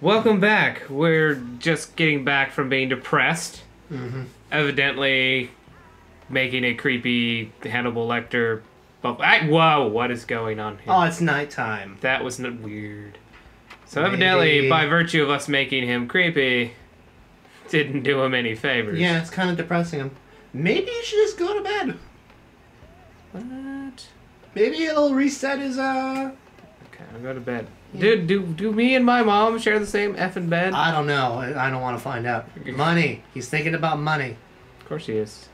Welcome back. We're just getting back from being depressed. Mm-hmm. Evidently making a creepy Hannibal Lecter. But I, whoa, what is going on here? Oh, it's nighttime. That was not weird. So evidently, by virtue of us making him creepy, didn't do him any favors. Yeah, it's kind of depressing him. Maybe you should just go to bed. What? Maybe it'll reset his uh. Okay, I'll go to bed. Dude, do do me and my mom share the same effing bed? I don't know. I don't want to find out. Money. He's thinking about money. of course he is.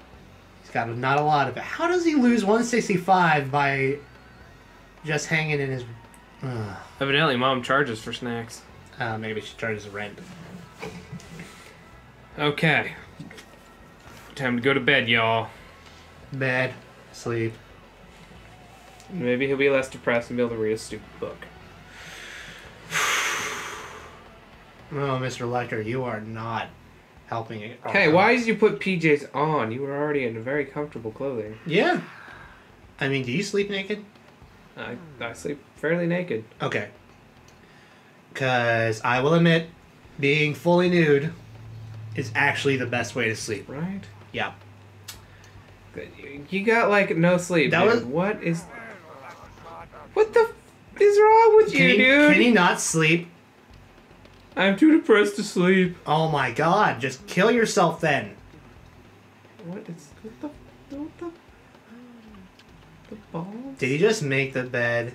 He's got not a lot of it. How does he lose 165 by just hanging in his? Uh, Evidently, mom charges for snacks. uh, maybe she charges rent. Okay. Time to go to bed, y'all. Bed, sleep. Maybe he'll be less depressed and be able to read a stupid book. Oh, Mr. Lecter, you are not helping it. Okay, why did you put PJs on? You were already in very comfortable clothing. Yeah. I mean, do you sleep naked? I, I sleep fairly naked. Okay. Because I will admit, being fully nude is actually the best way to sleep. Right? Yeah. You got like no sleep. That dude. was- What is. What the f is wrong with Can you, he, dude? can he not sleep? I'm too depressed to sleep. Oh my god, just kill yourself then. What is. What the. What the. The balls? Did he just make the bed?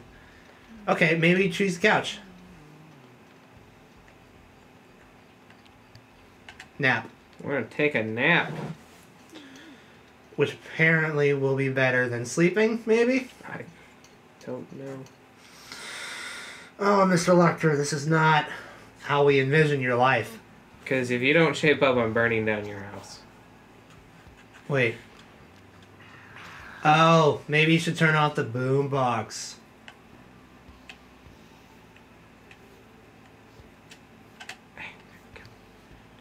Okay, maybe choose the couch. Nap. We're gonna take a nap. Which apparently will be better than sleeping, maybe? I don't know. Oh, Mr. Lecter, this is not how we envision your life. Because if you don't shape up, I'm burning down your house. Wait. Oh, maybe you should turn off the boom box.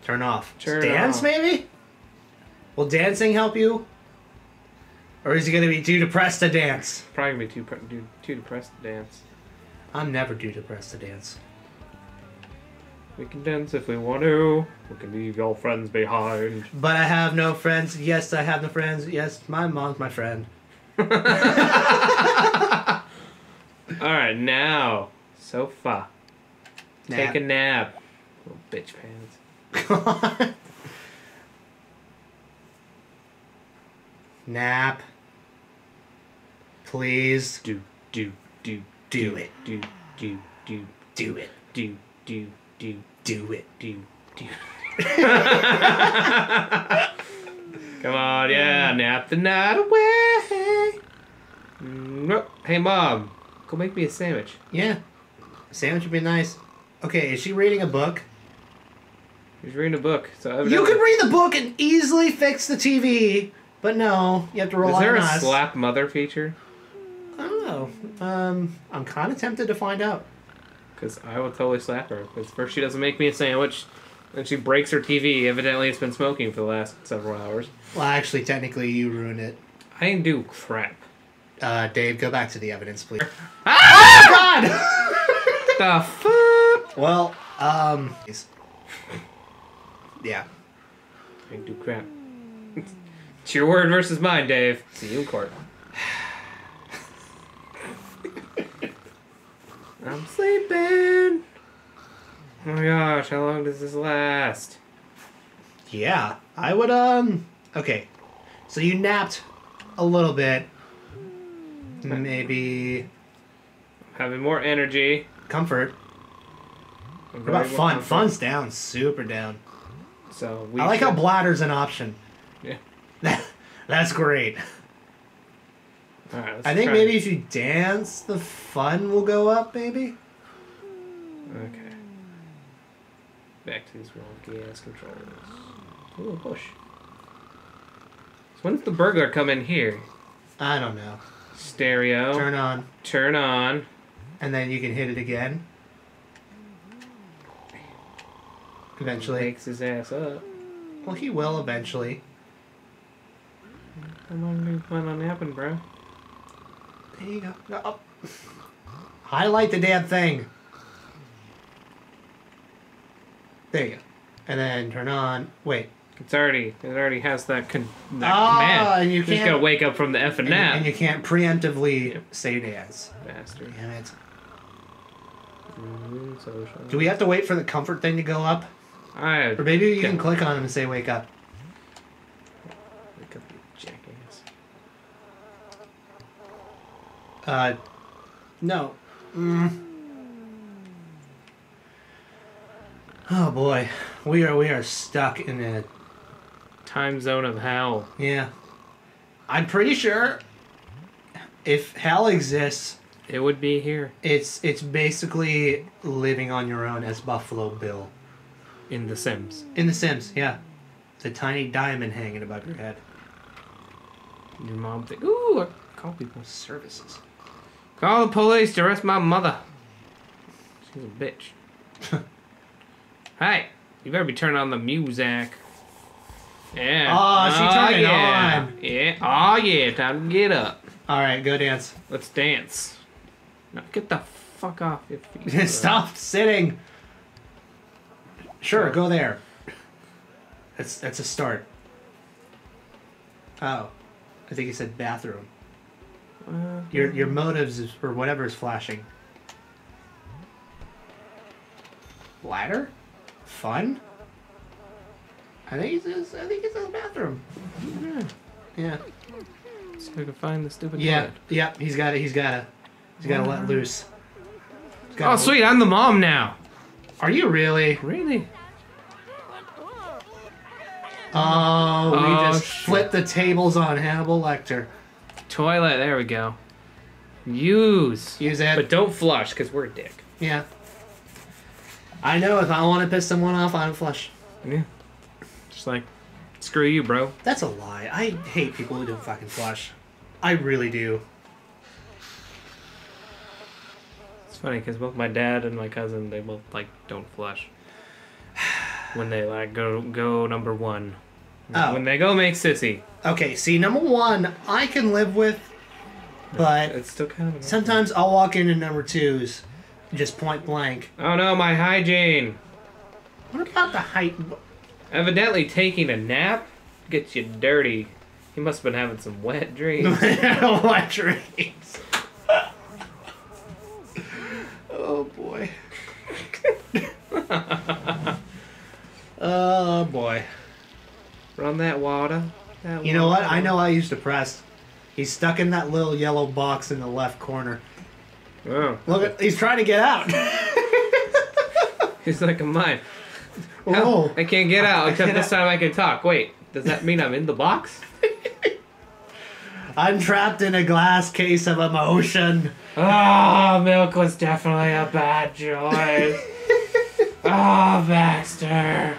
Turn off. Turn Dance, off. maybe? Will dancing help you? Or is he going to be too depressed to dance? Probably gonna be too, too, too depressed to dance. I'm never too depressed to dance. We can dance if we want to. We can leave your friends behind. But I have no friends. Yes, I have no friends. Yes, my mom's my friend. Alright, now. Sofa. Take a Nap. nap. Little bitch pants. Nap. Please Do, do, do, do it. do, do, do, Do it. do, do, do, Do it. do, do. Come on, yeah, nap the night away. Mm, Hey, mom, go make me a sandwich. Yeah. Sandwich would be nice. Okay, is she reading a book? She's reading a book, so You could read the book and easily fix the TV, but no, you have to roll. Is there a us. slap mother feature? I don't know. Um, I'm kind of tempted to find out. Because I will totally slap her. Because first she doesn't make me a sandwich, then she breaks her TV. Evidently, it's been smoking for the last several hours. Well, actually, technically, you ruined it. I didn't do crap. Uh, Dave, go back to the evidence, please. Ah! God! The fuck? well, um, yeah. I didn't do crap. it's your word versus mine, Dave. See you in court. I'm sleeping. Oh my gosh, how long does this last? Yeah, I would, um, okay. So you napped a little bit. Maybe Having more energy. comfort. What about fun? well Fun's down, super down. So we I like how bladder's an option. Yeah. That's great. Right, I think try- maybe if you dance, the fun will go up, maybe? Okay. Back to these wonky ass controls. Ooh, a bush. So when's the burglar come in here? I don't know. Stereo. Turn on, Turn on. and then you can hit it again. Eventually. Wakes his ass up. Well, he will eventually. How long do you plan on napping, bro? There you go. Go up. Highlight the damn thing. There you go. And then turn on. Wait. It's already it already has that con that Ah, command. and you just can't- just gotta wake up from the F And, nap. and you can't preemptively Yep. say dance. Bastard. Damn it. Mm, social. Do we have to wait for the comfort thing to go up? I Or maybe you can click on him and say. Wake up, you jackass. Uh, no. Mm. Oh boy, we are we are stuck in a Time zone of hell. yeah. I'm pretty sure if hell exists, It would be here it's it's basically living on your own as Buffalo Bill in The Sims. in The Sims. Yeah, it's a tiny diamond hanging above your head. Your mom think, ooh, I call people. Services. Call the police to arrest my mother. She's a bitch. hey, you better be turning on the music. Yeah. Aw, she turned it on. Yeah. Oh yeah, time to get up. All right, go dance. Let's dance. Now get the fuck off your feet. Stop sitting. Sure, go there. That's that's a start. Oh, I think he said bathroom. Uh, Your your motives is, or whatever is flashing. Ladder, fun. I think he says. I think he says bathroom. yeah. Yeah. So we can find the stupid Yeah. toilet. Yeah. He's got it. He's got it. He's got to let loose. Oh sweet, I'm the mom now. Are you really? Really? Oh, we Oh, just shit. flipped the tables on Hannibal Lecter. Toilet. There we go. Use. Use it. But don't flush, cause we're a dick. yeah. I know if I want to piss someone off, I don't flush. Yeah. Just like, screw you, bro. That's a lie. I hate people who don't fucking flush. I really do. It's funny because both my dad and my cousin they both like don't flush when they like go go number one. Oh. When they go make sissy, Okay, see, number one, I can live with, but it's still kind of. sometimes I'll walk into number twos, just point blank. Oh no, my hygiene. What about the height? Evidently, taking a nap gets you dirty. He must have been having some wet dreams. what dreams? oh boy. oh boy. Run that water. That You know what? water. I know I used to press. He's stuck in that little yellow box in the left corner. Oh, Look at he's trying to get out. he's like a mine. oh. I can't get out I except can't- this time I can talk. Wait, does that mean I'm in the box? I'm trapped in a glass case of emotion. Ah, milk was definitely a bad choice. Ah, Baxter.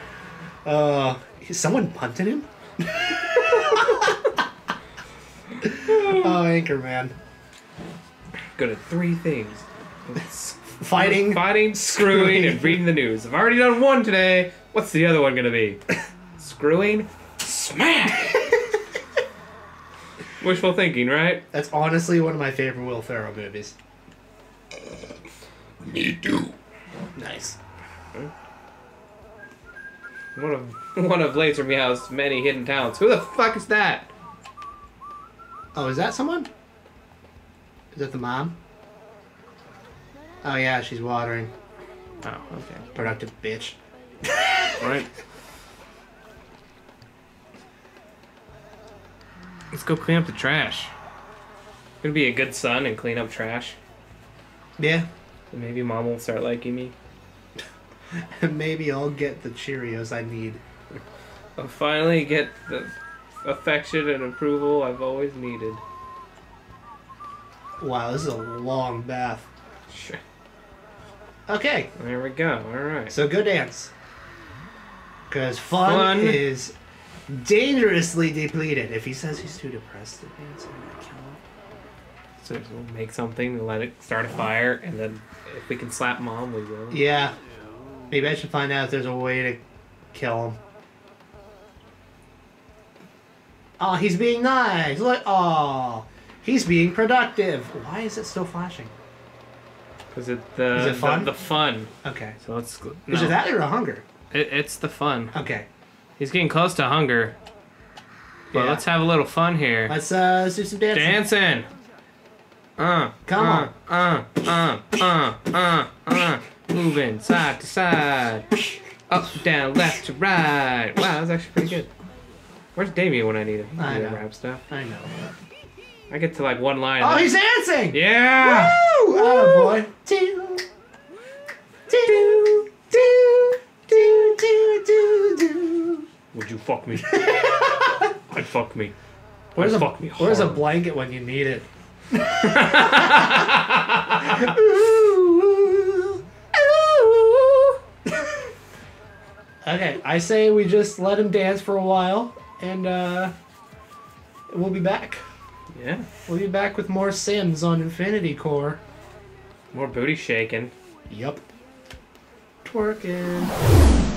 Uh, is someone punting him? oh, Anchorman. Good at three things. Fighting. Fighting, screwing, and reading the news. I've already done one today. What's the other one gonna be? Screwing, smack. Wishful thinking, right? That's honestly one of my favorite Will Ferrell movies. Me too. Nice. One of one of Laser Meow's many hidden talents. Who the fuck is that? Oh, is that someone? Is that the mom? Oh yeah, she's watering. Oh, okay. Productive bitch. Right. Let's go clean up the trash. gonna be a good son and clean up trash. Yeah. And maybe mom will start liking me. Maybe I'll get the Cheerios I need. I'll finally get the affection and approval I've always needed. Wow, this is a long bath. Sure. Okay, There we go. Alright. so go dance. Because fun, Fun. is dangerously depleted. If he says he's too depressed to dance, I'm gonna kill him. So we'll make something and let it start a fire, and then if we can slap mom, we will. Yeah. Maybe I should find out if there's a way to kill him. Oh, he's being nice. Look, oh, he's being productive. Why is it still flashing? Because it the, Is it fun? the the fun. Okay. So let's. Is it that or a hunger? It, it's the fun. Okay. He's getting close to hunger. But Yeah. let's have a little fun here. Let's uh let's do some dancing. Dancing. Uh. Come uh, Uh. Uh. Uh. Uh. Uh. Moving side to side. Up, down, left to right. Wow, that was actually pretty good. Where's Damien when I need him? He I can do that know. rap stuff. I know. I get to like one line. Oh, he's dancing! yeah. Woo! Oh boy. Do, do, do, do, do, do, do. Would you fuck me? I'd fuck me. Where's I'd a fuck me Where's a blanket when you need it? okay, I say we just let him dance for a while, and uh, we'll be back. Yeah. We'll be back with more Sims on Infinity Corps. More booty shaking. Yup. Twerking.